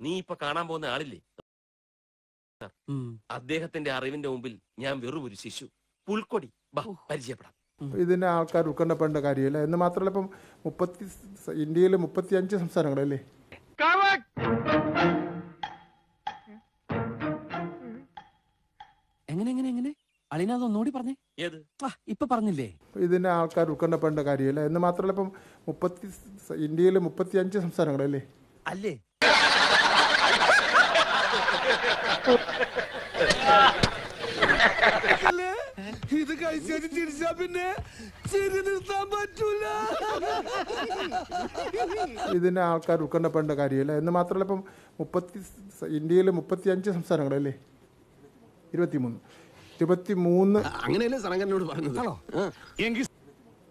നീ ഇപ്പൊ കാണാൻ പോകുന്ന ആളില്ലേ? അദ്ദേഹത്തിന്റെ അറിവിന്റെ മുമ്പിൽ ഞാൻ വെറും ഒരു ശിശു. പുൽക്കൊടി. ബാ പരിചയപ്പെടാം. ഇതിന്റെ ആൾക്കാർ ഉത്കണ്ഠപ്പെടേണ്ട കാര്യമില്ല. എന്ന് മാത്രമല്ല ഇപ്പം മുപ്പത്തി ഇന്ത്യയിൽ മുപ്പത്തി അഞ്ച് സംസ്ഥാനങ്ങളല്ലേ? എങ്ങനെ എങ്ങനെ എങ്ങനെ? അളിനാഥ് ഒന്നുകൂടി പറഞ്ഞേ. ഏത്? ആ ഇപ്പൊ പറഞ്ഞില്ലേ? ഇതിനെ ആൾക്കാർ ഉത്കണ്ഠപ്പെടേണ്ട കാര്യമില്ല. എന്ന് മാത്രമല്ല ഇപ്പം മുപ്പത്തി ഇന്ത്യയിൽ മുപ്പത്തി അഞ്ച് സംസ്ഥാനങ്ങളല്ലേ? അല്ലേ? ഇത് കഴിച്ചു തിരിച്ചാ പിന്നെ ചിരി നിർത്താൻ പറ്റൂല. ഇതിനെ ആൾക്കാർ ഉത്കണ്ഠപ്പെടേണ്ട കാര്യമില്ല. എന്ന് മാത്രമല്ല ഇപ്പം മുപ്പത്തി ഇന്ത്യയിൽ മുപ്പത്തി അഞ്ച് സംസ്ഥാനങ്ങളല്ലേ? ഇരുപത്തിമൂന്ന്. അങ്ങനെയല്ലേ പറഞ്ഞത്?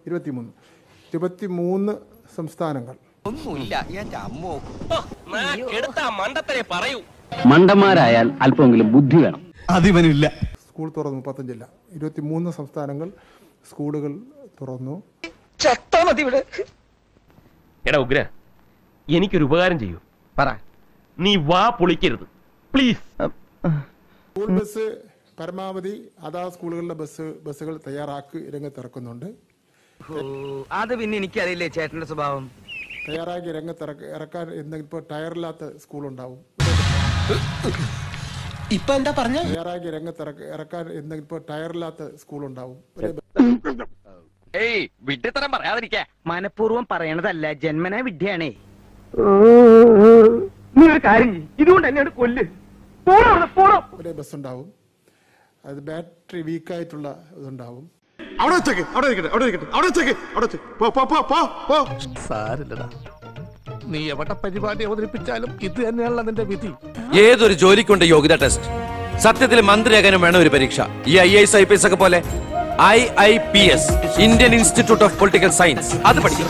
ഇരുപത്തിമൂന്ന്. സംസ്ഥാനങ്ങൾ. ഒന്നുമില്ല എന്റെ അമ്മോ. എടുത്ത മണ്ടത്തരെ പറയൂ. മണ്ടന്മാരായാൽ അല്പമെങ്കിലും ബുദ്ധി വേണം. അതിവനില്ല. സ്കൂൾ തുറന്നു മുപ്പത്തഞ്ചില്ല. ഇരുപത്തിമൂന്ന് സംസ്ഥാനങ്ങൾ സ്കൂളുകൾ തുറന്നു. എടാ ഉഗ്ര എനിക്കൊരു ഉപകാരം ചെയ്യൂ. പറ. നീ വാ പൊളിക്കരുത്. പ്ലീസ്. സ്കൂൾ ബസ് പരമാവധി അതാ സ്കൂളുകളിലെ ബസ് ബസ്സുകൾ തയ്യാറാക്കി രംഗത്തിറക്കുന്നുണ്ട് അത് പിന്നെ എനിക്ക് എനിക്കറിയില്ലേ ചേട്ടന്റെ സ്വഭാവം. തയ്യാറാക്കി രംഗത്ത് ഇറക്കാൻ എന്തെങ്കിലും ഇപ്പോൾ ടയറില്ലാത്ത സ്കൂളുണ്ടാവും. ഇപ്പൊ എന്താ പറഞ്ഞ? തയ്യാറാക്കി രംഗത്ത് ഇറക്കാൻ എന്തെങ്കിലും ഇപ്പോൾ ടയറില്ലാത്ത സ്കൂളുണ്ടാവും. ഒരു ഏയ് വിഡ്ഢിത്തരം പറയാതിരിക്കാ. മനഃപൂർവം പറയണതല്ല ജന്മനാ വിദ്യയാണേ ഒരു ബസ് ഉണ്ടാവും അത് ബാറ്ററി വീക്കായിട്ടുള്ള ഇതുണ്ടാവും. അവിടെ വെച്ചേക്ക് അവിടെ ഇരിക്കട്ടെ അവിടെ ഇരിക്കട്ടെ അവിടെ വെച്ചേക്ക് അവിടെ വെച്ച്. പോ പോ പോ പോ പോ. സാരില്ലടാ. നീ എവിടെ പരിപാടി അവതരിപ്പിച്ചാലും ഇത് തന്നെയാണല്ലോ നിന്റെ വിധി. ഏതൊരു ജോലിക്കുണ്ട് യോഗ്യത ടെസ്റ്റ്? സത്യത്തിൽ മന്ത്രിയാകാനും വേണം ഒരു പരീക്ഷ. ഈ I S I P S ഒക്കെ പോലെ I I P S Indian Institute of Political Science. അത് പഠിക്കും.